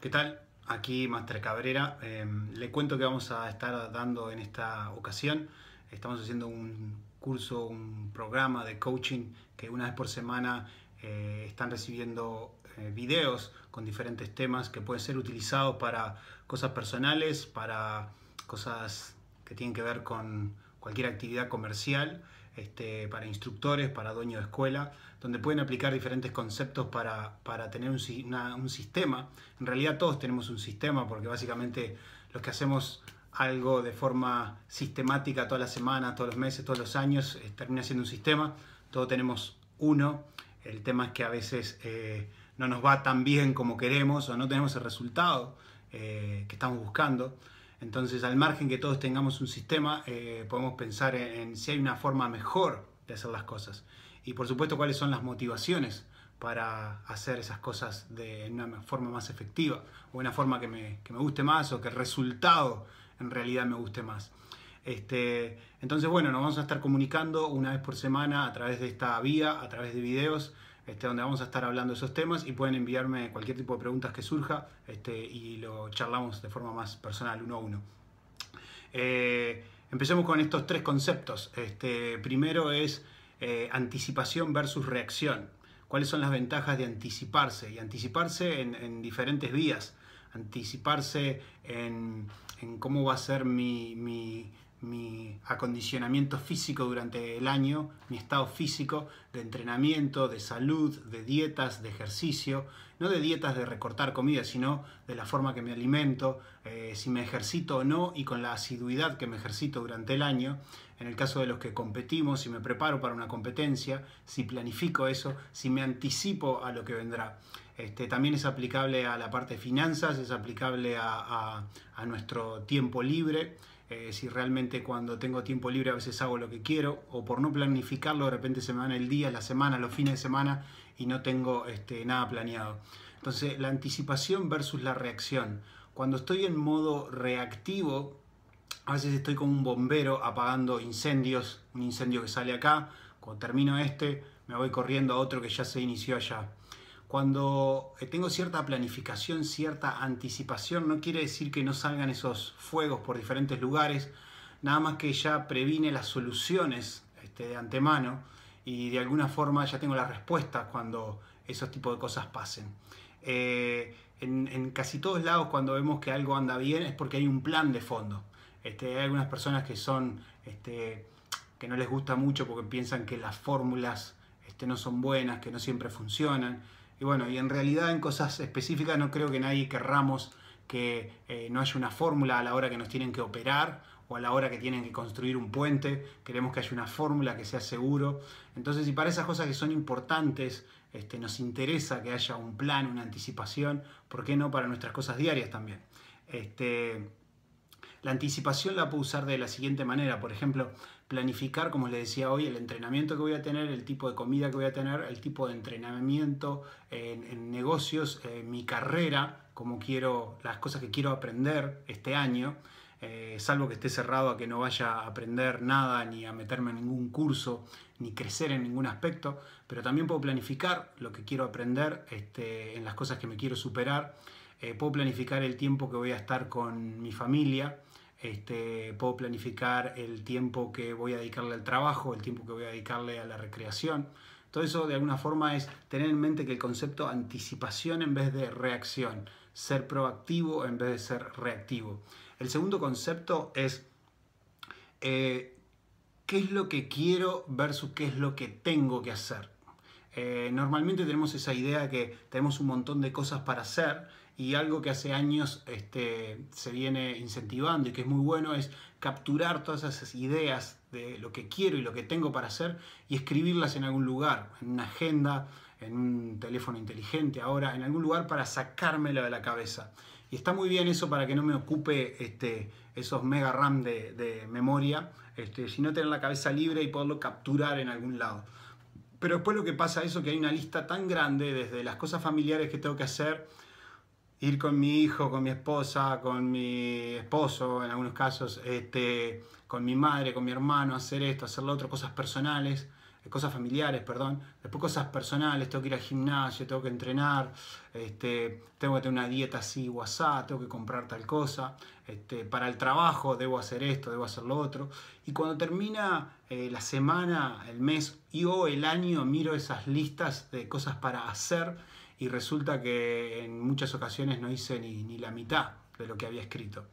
¿Qué tal? Aquí Master Cabrera. Em, le cuento que vamos a estar dando en esta ocasión. Estamos haciendo un curso, un programa de coaching que una vez por semana eh, están recibiendo eh, videos con diferentes temas que pueden ser utilizados para cosas personales, para cosas que tienen que ver con cualquier actividad comercial, este, para instructores, para dueños de escuela, donde pueden aplicar diferentes conceptos para, tener un, un, sistema. En realidad todos tenemos un sistema porque básicamente los que hacemos algo de forma sistemática toda la semana, todos los meses, todos los años, eh, termina siendo un sistema. Todos tenemos uno. El tema es que a veces eh, no nos va tan bien como queremos o no tenemos el resultado eh, que estamos buscando. Entonces, al margen que todos tengamos un sistema, podemos pensar en si hay una forma mejor de hacer las cosas y por supuesto cuáles son las motivaciones para hacer esas cosas de una forma más efectiva o una forma que me, que me guste más o que el resultado en realidad me guste más. Este, entonces, bueno, nos vamos a estar comunicando una vez por semana a través de esta vía, a través de videos, este, donde vamos a estar hablando de esos temas y pueden enviarme cualquier tipo de preguntas que surja este, y lo charlamos de forma más personal, uno a uno. Eh, empecemos con estos tres conceptos. Este, primero es eh, anticipación versus reacción. ¿Cuáles son las ventajas de anticiparse? Y anticiparse en, diferentes vías. Anticiparse en, cómo va a ser mi acondicionamiento físico durante el año, mi estado físico de entrenamiento, de salud, de dietas, de ejercicio, no de dietas de recortar comida, sino de la forma que me alimento, eh, si me ejercito o no y con la asiduidad que me ejercito durante el año. En el caso de los que competimos, si me preparo para una competencia, si planifico eso, si me anticipo a lo que vendrá. Este, también es aplicable a la parte de finanzas, es aplicable a nuestro tiempo libre. Eh, si realmente cuando tengo tiempo libre a veces hago lo que quiero, o por no planificarlo de repente se me van el día, la semana, los fines de semana y no tengo este, nada planeado. Entonces, la anticipación versus la reacción. Cuando estoy en modo reactivo, a veces estoy como un bombero apagando incendios, un incendio que sale acá, cuando termino este, me voy corriendo a otro que ya se inició allá. Cuando eh, tengo cierta planificación, cierta anticipación, no quiere decir que no salgan esos fuegos por diferentes lugares, nada más que ya previne las soluciones este, de antemano y de alguna forma ya tengo la respuesta cuando esos tipos de cosas pasen. Eh, en, casi todos lados cuando vemos que algo anda bien es porque hay un plan de fondo. Este, hay algunas personas que son este, que no les gusta mucho porque piensan que las fórmulas no son buenas, que no siempre funcionan. Y bueno, y en realidad en cosas específicas no creo que nadie querramos que eh, no haya una fórmula a la hora que nos tienen que operar o a la hora que tienen que construir un puente. Queremos que haya una fórmula que sea seguro. Entonces, si para esas cosas que son importantes este, nos interesa que haya un plan, una anticipación, ¿por qué no para nuestras cosas diarias también? Este, la anticipación la puedo usar de la siguiente manera. Por ejemplo, planificar, como les decía hoy, el entrenamiento que voy a tener, el tipo de comida que voy a tener, el tipo de entrenamiento en, negocios, mi carrera, como quiero, las cosas que quiero aprender este año. Eh, salvo que esté cerrado a que no vaya a aprender nada, ni a meterme en ningún curso, ni crecer en ningún aspecto, pero también puedo planificar lo que quiero aprender este, en las cosas que me quiero superar. Eh, puedo planificar el tiempo que voy a estar con mi familia, este, puedo planificar el tiempo que voy a dedicarle al trabajo, el tiempo que voy a dedicarle a la recreación. Todo eso de alguna forma es tener en mente que el concepto anticipación en vez de reacción, ser proactivo en vez de ser reactivo. El segundo concepto es eh, qué es lo que quiero versus qué es lo que tengo que hacer. Eh, normalmente tenemos esa idea de que tenemos un montón de cosas para hacer y algo que hace años este, se viene incentivando y que es muy bueno es capturar todas esas ideas de lo que quiero y lo que tengo para hacer y escribirlas en algún lugar, en una agenda, en un teléfono inteligente ahora, en algún lugar para sacármelo de la cabeza. Y está muy bien eso para que no me ocupe este, esos mega RAM de, memoria, este, sino tener la cabeza libre y poderlo capturar en algún lado. Pero después lo que pasa es que hay una lista tan grande desde las cosas familiares que tengo que hacer, ir con mi hijo, con mi esposa, con mi esposo, en algunos casos, este, con mi madre, con mi hermano, hacer esto, hacer lo otro, cosas personales, cosas familiares, perdón, después cosas personales, tengo que ir al gimnasio, tengo que entrenar, este, tengo que tener una dieta así WhatsApp, tengo que comprar tal cosa, este, para el trabajo debo hacer esto, debo hacer lo otro. Y cuando termina eh, la semana, el mes y o el año, miro esas listas de cosas para hacer y resulta que en muchas ocasiones no hice ni, ni la mitad de lo que había escrito.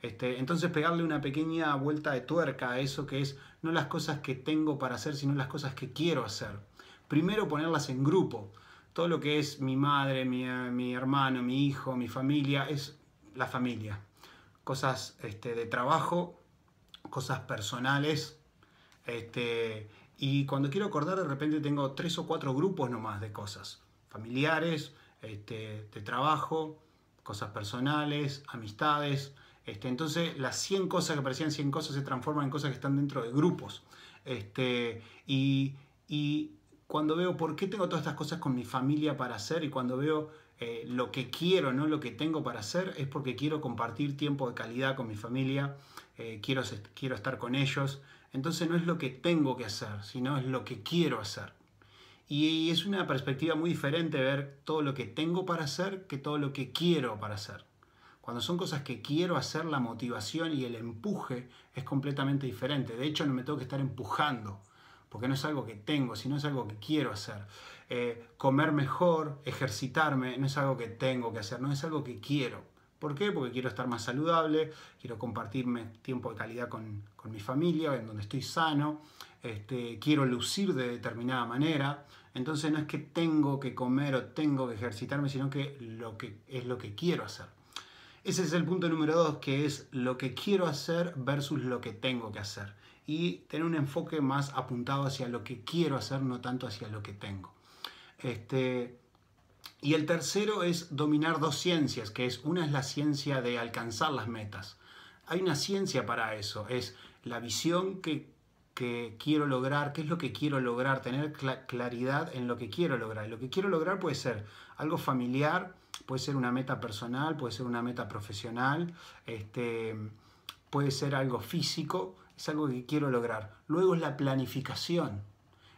Este, entonces pegarle una pequeña vuelta de tuerca a eso que es no las cosas que tengo para hacer, sino las cosas que quiero hacer. Primero ponerlas en grupo. Todo lo que es mi madre, mi, mi hermano, mi hijo, mi familia, es la familia. Cosas este, de trabajo, cosas personales. Este, y cuando quiero acordar, de repente tengo tres o cuatro grupos nomás de cosas. Familiares, este, de trabajo, cosas personales, amistades. Este, entonces las 100 cosas que parecían 100 cosas se transforman en cosas que están dentro de grupos. Este, y, cuando veo por qué tengo todas estas cosas con mi familia para hacer y cuando veo eh, lo que quiero, no lo que tengo para hacer, es porque quiero compartir tiempo de calidad con mi familia, eh, quiero, quiero estar con ellos. Entonces no es lo que tengo que hacer, sino es lo que quiero hacer. Y es una perspectiva muy diferente ver todo lo que tengo para hacer que todo lo que quiero para hacer. Cuando son cosas que quiero hacer, la motivación y el empuje es completamente diferente. De hecho, no me tengo que estar empujando, porque no es algo que tengo, sino es algo que quiero hacer. Eh, comer mejor, ejercitarme, no es algo que tengo que hacer, no es algo que quiero. ¿Por qué? Porque quiero estar más saludable, quiero compartirme tiempo de calidad con, mi familia, en donde estoy sano, este, quiero lucir de determinada manera. Entonces no es que tengo que comer o tengo que ejercitarme, sino que, lo que es lo que quiero hacer. Ese es el punto número dos, que es lo que quiero hacer versus lo que tengo que hacer. Y tener un enfoque más apuntado hacia lo que quiero hacer, no tanto hacia lo que tengo. Este, y el tercero es dominar dos ciencias, que es una es la ciencia de alcanzar las metas. Hay una ciencia para eso, es la visión que, que quiero lograr, qué es lo que quiero lograr, tener claridad en lo que quiero lograr. lo que quiero lograr puede ser algo familiar, puede ser una meta personal, puede ser una meta profesional, este, puede ser algo físico, es algo que quiero lograr. Luego es la planificación.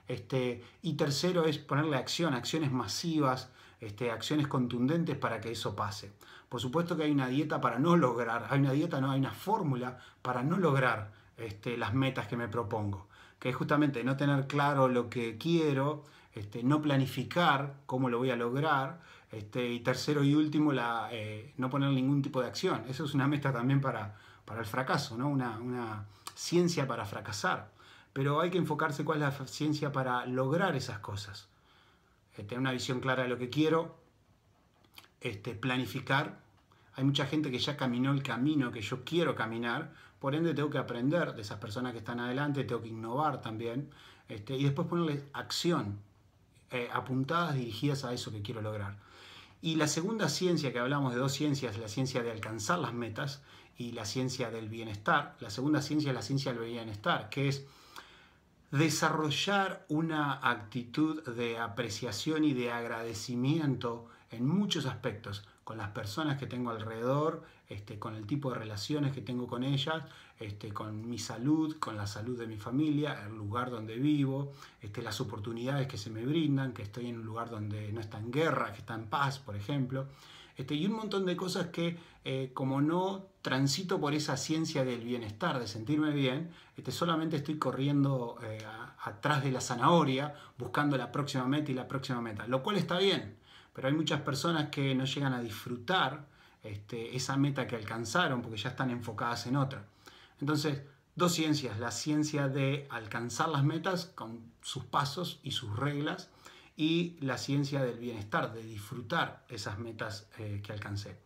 Este, y tercero es ponerle acción, acciones masivas, este, acciones contundentes para que eso pase. Por supuesto que hay una dieta para no lograr, hay una dieta, no, hay una fórmula para no lograr este, las metas que me propongo, que es justamente no tener claro lo que quiero, este, no planificar cómo lo voy a lograr, este, y tercero y último, la, eh, no poner ningún tipo de acción. Eso es una meta también para, para el fracaso, ¿no? una, una ciencia para fracasar. Pero hay que enfocarse cuál es la ciencia para lograr esas cosas. Eh, tener una visión clara de lo que quiero, este, planificar. Hay mucha gente que ya caminó el camino que yo quiero caminar, por ende tengo que aprender de esas personas que están adelante, tengo que innovar también, este, y después ponerle acción, eh, apuntadas dirigidas a eso que quiero lograr. Y la segunda ciencia que hablamos de dos ciencias, la ciencia de alcanzar las metas y la ciencia del bienestar. La segunda ciencia es la ciencia del bienestar, que es desarrollar una actitud de apreciación y de agradecimiento en muchos aspectos, con las personas que tengo alrededor, este, con el tipo de relaciones que tengo con ellas, este, con mi salud, con la salud de mi familia, el lugar donde vivo, este, las oportunidades que se me brindan, que estoy en un lugar donde no está en guerra, que está en paz, por ejemplo. Este, y un montón de cosas que eh, como no transito por esa ciencia del bienestar, de sentirme bien, este, solamente estoy corriendo eh, atrás de la zanahoria, buscando la próxima meta y la próxima meta, lo cual está bien, pero hay muchas personas que no llegan a disfrutar este, esa meta que alcanzaron porque ya están enfocadas en otra. Entonces, dos ciencias, la ciencia de alcanzar las metas con sus pasos y sus reglas y la ciencia del bienestar, de disfrutar esas metas eh, que alcancé.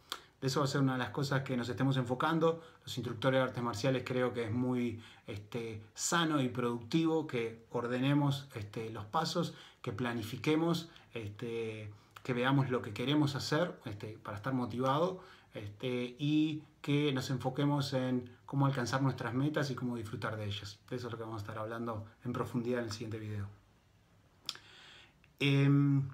Eso va a ser una de las cosas que nos estemos enfocando. Los instructores de artes marciales creo que es muy este, sano y productivo que ordenemos este, los pasos, que planifiquemos este, que veamos lo que queremos hacer este, para estar motivado este, y que nos enfoquemos en cómo alcanzar nuestras metas y cómo disfrutar de ellas. De eso es lo que vamos a estar hablando en profundidad en el siguiente video. Em,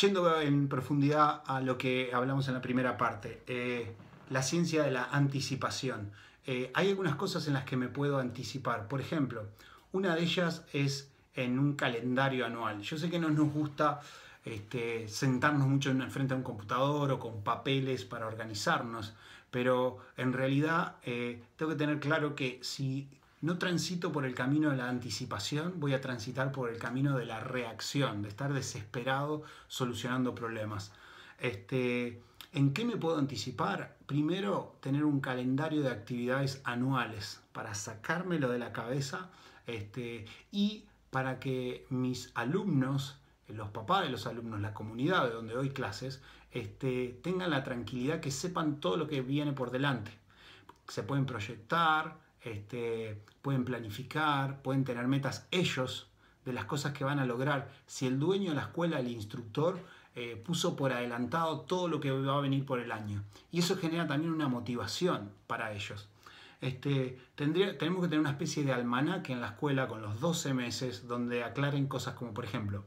yendo en profundidad a lo que hablamos en la primera parte, eh, la ciencia de la anticipación. Eh, hay algunas cosas en las que me puedo anticipar. Por ejemplo, una de ellas es en un calendario anual. Yo sé que no nos gusta este, sentarnos mucho en frente a un computador o con papeles para organizarnos, pero en realidad eh, tengo que tener claro que si no transito por el camino de la anticipación, voy a transitar por el camino de la reacción, de estar desesperado solucionando problemas. Este, ¿En qué me puedo anticipar? Primero, tener un calendario de actividades anuales para sacármelo de la cabeza este, y para que mis alumnos, los papás de los alumnos, la comunidad de donde doy clases, este, tengan la tranquilidad que sepan todo lo que viene por delante. Se pueden proyectar, este, pueden planificar, pueden tener metas ellos de las cosas que van a lograr. Si el dueño de la escuela, el instructor, eh, puso por adelantado todo lo que va a venir por el año. Y eso genera también una motivación para ellos. Este, tenemos que tener una especie de almanaque en la escuela con los 12 meses donde aclaren cosas como, por ejemplo,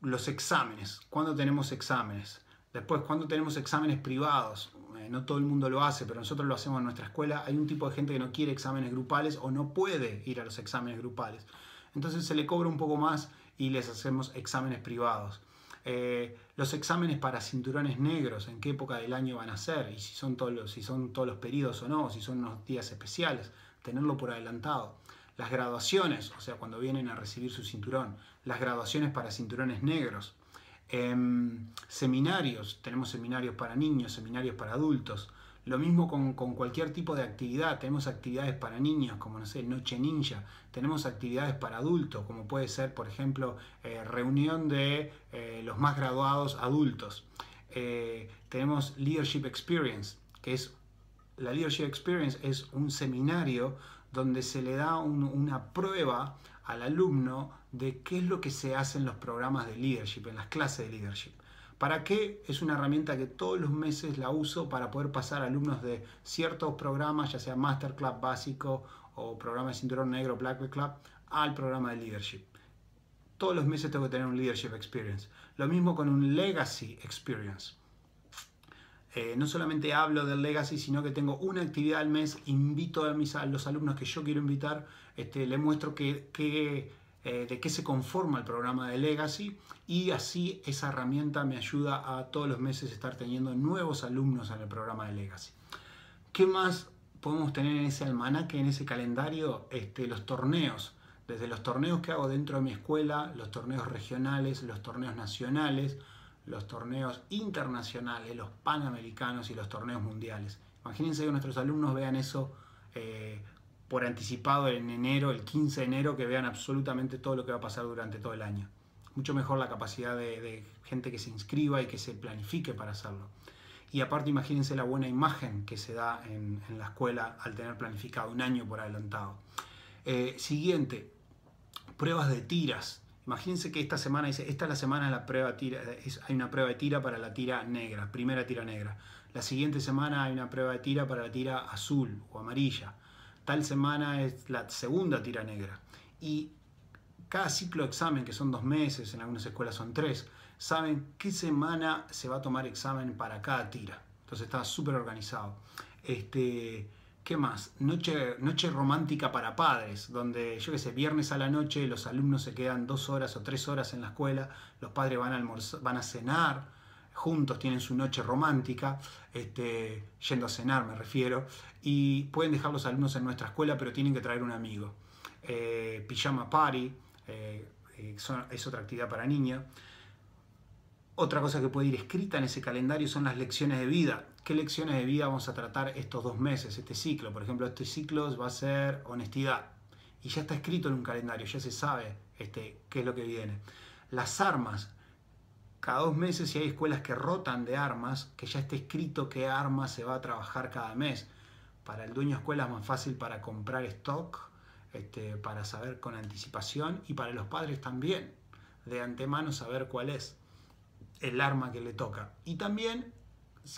los exámenes. ¿Cuándo tenemos exámenes? Después, ¿cuándo tenemos exámenes privados? Eh, no todo el mundo lo hace, pero nosotros lo hacemos en nuestra escuela. Hay un tipo de gente que no quiere exámenes grupales o no puede ir a los exámenes grupales. Entonces se le cobra un poco más y les hacemos exámenes privados. Eh, los exámenes para cinturones negros, en qué época del año van a ser, y si son, todos los, si son todos los o no, si son unos días especiales, tenerlo por adelantado. Las graduaciones, o sea, cuando vienen a recibir su cinturón, las graduaciones para cinturones negros. Em, seminarios, tenemos seminarios para niños, seminarios para adultos. Lo mismo con, cualquier tipo de actividad. Tenemos actividades para niños, como no sé, Noche Ninja. Tenemos actividades para adultos, como puede ser, por ejemplo, eh, reunión de eh, los más graduados adultos. Eh, tenemos Leadership Experience, que es la Leadership Experience es un seminario donde se le da una prueba al alumno de qué es lo que se hace en los programas de leadership, en las clases de leadership. ¿Para qué? Es una herramienta que todos los meses la uso para poder pasar alumnos de ciertos programas, ya sea Master Club básico o programa de cinturón negro Black Belt Club, al programa de leadership. Todos los meses tengo que tener un leadership experience. Lo mismo con un legacy experience. Eh, no solamente hablo del legacy, sino que tengo una actividad al mes, invito a, mis, a los alumnos que yo quiero invitar, este, le muestro que eh, de qué se conforma el programa de Legacy y así esa herramienta me ayuda a todos los meses estar teniendo nuevos alumnos en el programa de Legacy. ¿Qué más podemos tener en ese almanaque, en ese calendario? Este, los torneos. Desde los torneos que hago dentro de mi escuela, los torneos regionales, los torneos nacionales, los torneos internacionales, los panamericanos y los torneos mundiales. Imagínense que nuestros alumnos vean eso eh, por anticipado en enero, el 15 de enero, que vean absolutamente todo lo que va a pasar durante todo el año. Mucho mejor la capacidad de, gente que se inscriba y que se planifique para hacerlo. Y aparte imagínense la buena imagen que se da en, la escuela al tener planificado un año por adelantado. Eh, siguiente, pruebas de tiras. Imagínense que esta semana dice, esta es la semana de la prueba tira, hay una prueba de tira para la tira negra, primera tira negra. La siguiente semana hay una prueba de tira para la tira azul o amarilla tal semana es la segunda tira negra. Y cada ciclo de examen, que son dos meses, en algunas escuelas son tres, saben qué semana se va a tomar examen para cada tira. Entonces está súper organizado. Este, ¿Qué más? Noche, noche romántica para padres, donde yo qué sé, viernes a la noche los alumnos se quedan dos horas o tres horas en la escuela, los padres van a, van a cenar, juntos, tienen su noche romántica, este, yendo a cenar me refiero, y pueden dejar los alumnos en nuestra escuela, pero tienen que traer un amigo. Eh, pijama party, eh, eh, es otra actividad para niños. Otra cosa que puede ir escrita en ese calendario son las lecciones de vida. ¿Qué lecciones de vida vamos a tratar estos dos meses, este ciclo? Por ejemplo, este ciclo va a ser honestidad. Y ya está escrito en un calendario, ya se sabe este, qué es lo que viene. Las armas, cada dos meses si hay escuelas que rotan de armas, que ya esté escrito qué arma se va a trabajar cada mes. Para el dueño de escuela es más fácil para comprar stock, este, para saber con anticipación y para los padres también, de antemano saber cuál es el arma que le toca. Y también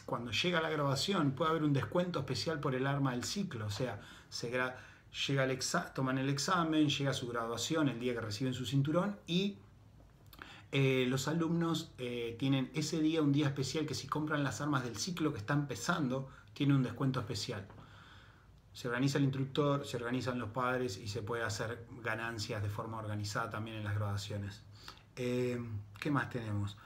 cuando llega la grabación puede haber un descuento especial por el arma del ciclo, o sea, se llega el toman el examen, llega su graduación el día que reciben su cinturón y eh, los alumnos eh, tienen ese día un día especial que si compran las armas del ciclo que está empezando, tiene un descuento especial. se organiza el instructor, se organizan los padres y se puede hacer ganancias de forma organizada también en las graduaciones. Eh, ¿Qué más tenemos?